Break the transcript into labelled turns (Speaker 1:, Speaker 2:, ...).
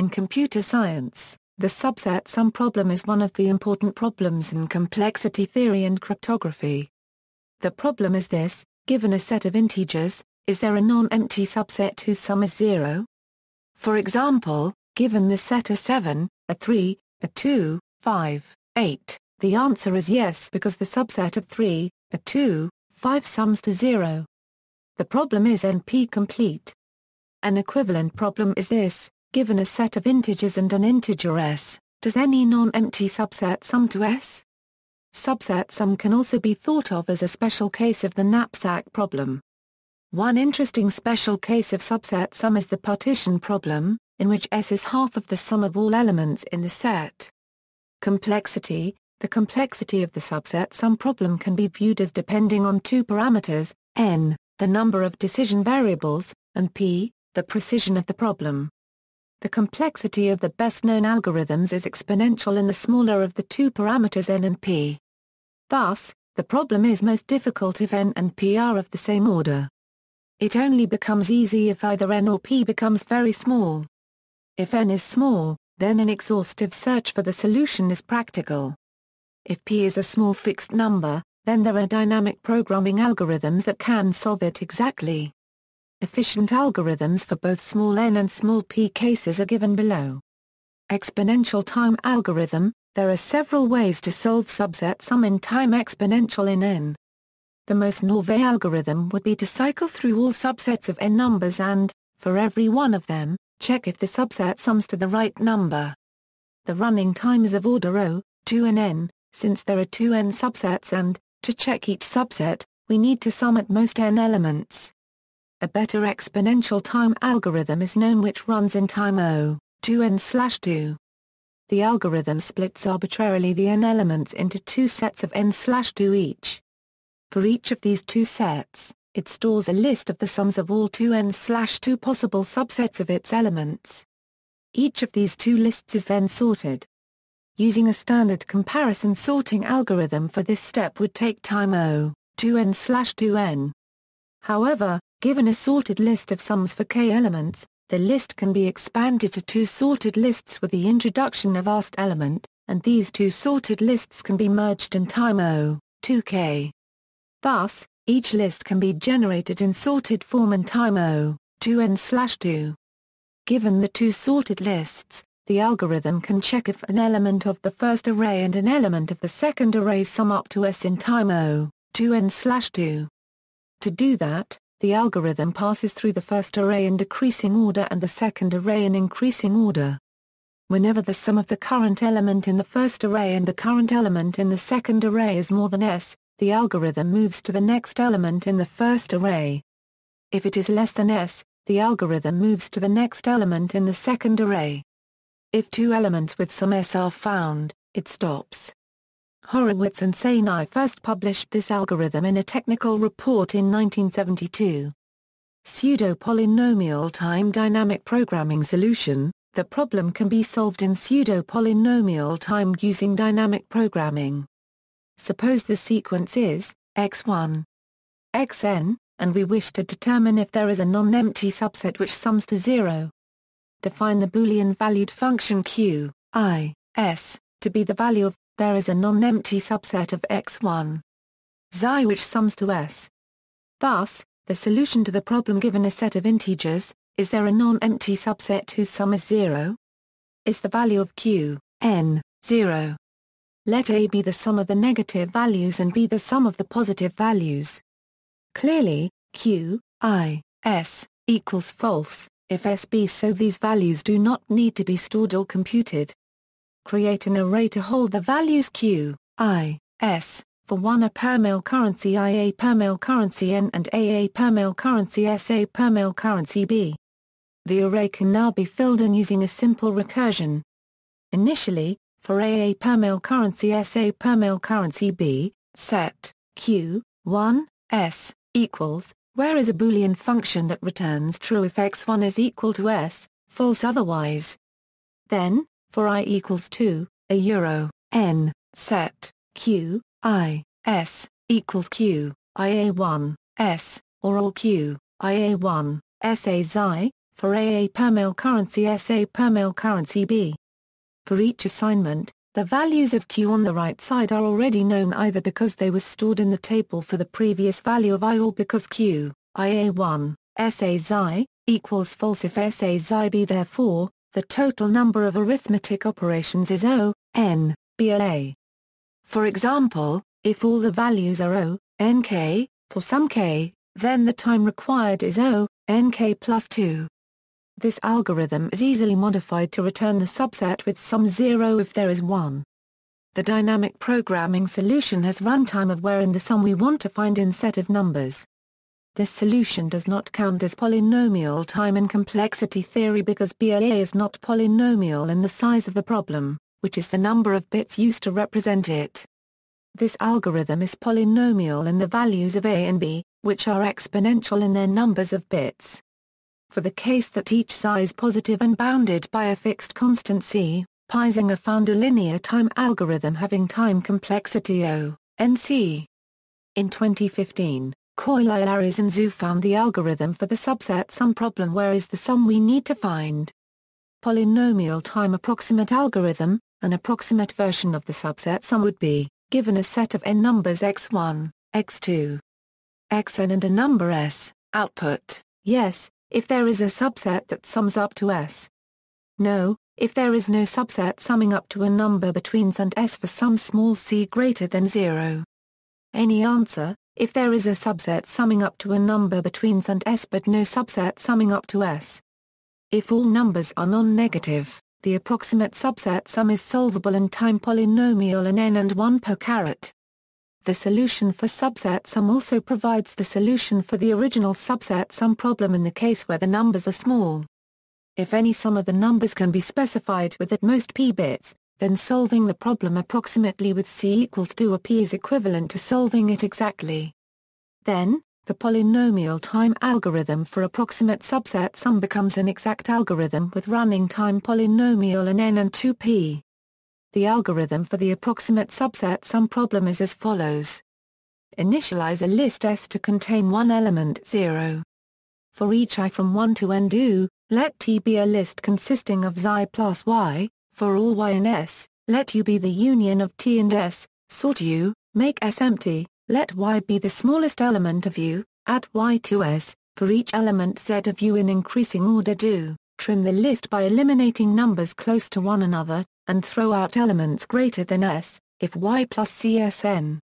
Speaker 1: In computer science, the subset sum problem is one of the important problems in complexity theory and cryptography. The problem is this, given a set of integers, is there a non-empty subset whose sum is zero? For example, given the set a 7, a 3, a 2, 5, 8, the answer is yes because the subset of 3, a 2, 5 sums to 0. The problem is NP-complete. An equivalent problem is this, given a set of integers and an integer s, does any non-empty subset sum to s? Subset sum can also be thought of as a special case of the knapsack problem. One interesting special case of subset sum is the partition problem, in which S is half of the sum of all elements in the set. Complexity The complexity of the subset sum problem can be viewed as depending on two parameters, n, the number of decision variables, and p, the precision of the problem. The complexity of the best-known algorithms is exponential in the smaller of the two parameters n and p. Thus, the problem is most difficult if n and p are of the same order. It only becomes easy if either n or p becomes very small. If n is small, then an exhaustive search for the solution is practical. If p is a small fixed number, then there are dynamic programming algorithms that can solve it exactly. Efficient algorithms for both small n and small p cases are given below. Exponential time algorithm There are several ways to solve subset sum in time exponential in n. The most novel algorithm would be to cycle through all subsets of n numbers and, for every one of them, check if the subset sums to the right number. The running time is of order O, 2 and n, since there are two n subsets and, to check each subset, we need to sum at most n elements. A better exponential time algorithm is known which runs in time O, 2n slash 2. The algorithm splits arbitrarily the n elements into two sets of n slash 2 each. For each of these two sets, it stores a list of the sums of all 2n slash 2 possible subsets of its elements. Each of these two lists is then sorted. Using a standard comparison sorting algorithm for this step would take time O, 2n slash 2n. However, Given a sorted list of sums for k elements, the list can be expanded to two sorted lists with the introduction of asked element, and these two sorted lists can be merged in time O, 2k. Thus, each list can be generated in sorted form in time O, 2n/2. Given the two sorted lists, the algorithm can check if an element of the first array and an element of the second array sum up to S in time O, 2n/2. To do that, the algorithm passes through the first array in decreasing order and the second array in increasing order. Whenever the sum of the current element in the first array and the current element in the second array is more than s, the algorithm moves to the next element in the first array. If it is less than s, the algorithm moves to the next element in the second array. If two elements with some s are found, it stops. Horowitz and Sahni first published this algorithm in a technical report in 1972. Pseudo-polynomial time dynamic programming solution The problem can be solved in pseudo-polynomial time using dynamic programming. Suppose the sequence is x1, xn, and we wish to determine if there is a non-empty subset which sums to 0. Define the Boolean-valued function q, i, s, to be the value of there is a non-empty subset of X1 xi which sums to S. Thus, the solution to the problem given a set of integers, is there a non-empty subset whose sum is 0? Is the value of q, n, 0? Let A be the sum of the negative values and B the sum of the positive values. Clearly, q, i, s, equals false, if S be so these values do not need to be stored or computed. Create an array to hold the values q, i, s, for one A per mil currency I A per mil currency N and a per mil currency S A per mil currency B. The array can now be filled in using a simple recursion. Initially, for a per mil currency S A per mil currency B, set q, 1, s, equals, where is a boolean function that returns true if x1 is equal to s, false otherwise. Then, for i equals 2, a euro, n, set, q, i, s, equals q, ia1, s, or all q, ia1, s a xi, for AA per mil currency SA per mil currency B. For each assignment, the values of Q on the right side are already known either because they were stored in the table for the previous value of I or because Q, IA1, SA xi, equals false if SA xi b therefore, the total number of arithmetic operations is O, N, BLA. For example, if all the values are O, NK, for some K, then the time required is O, NK plus 2. This algorithm is easily modified to return the subset with some 0 if there is 1. The dynamic programming solution has runtime of where in the sum we want to find in set of numbers. This solution does not count as polynomial time in complexity theory because BLA is not polynomial in the size of the problem, which is the number of bits used to represent it. This algorithm is polynomial in the values of a and b, which are exponential in their numbers of bits. For the case that each psi is positive and bounded by a fixed constant c, Pisinger found a linear time algorithm having time complexity O, NC. In 2015, Coyle Aries and Zhu found the algorithm for the subset sum problem where is the sum we need to find. Polynomial time approximate algorithm, an approximate version of the subset sum would be, given a set of n numbers x1, x2, xn and a number s, output, yes, if there is a subset that sums up to S. No, if there is no subset summing up to a number between s and s for some small c greater than 0. Any answer, if there is a subset summing up to a number between s and s but no subset summing up to s. If all numbers are non-negative, the approximate subset sum is solvable in time polynomial in n and 1 per caret. The solution for subset sum also provides the solution for the original subset sum problem in the case where the numbers are small. If any sum of the numbers can be specified with at most p bits, then solving the problem approximately with c equals 2 or p is equivalent to solving it exactly. Then, the polynomial time algorithm for approximate subset sum becomes an exact algorithm with running time polynomial in n and 2p. The algorithm for the approximate subset sum problem is as follows. Initialize a list S to contain one element 0. For each i from 1 to n do, let T be a list consisting of xi plus y, for all y in S, let U be the union of T and S, sort U, make S empty, let Y be the smallest element of U, add Y to S, for each element Z of U in increasing order do, trim the list by eliminating numbers close to one another, and throw out elements greater than s, if y plus csn,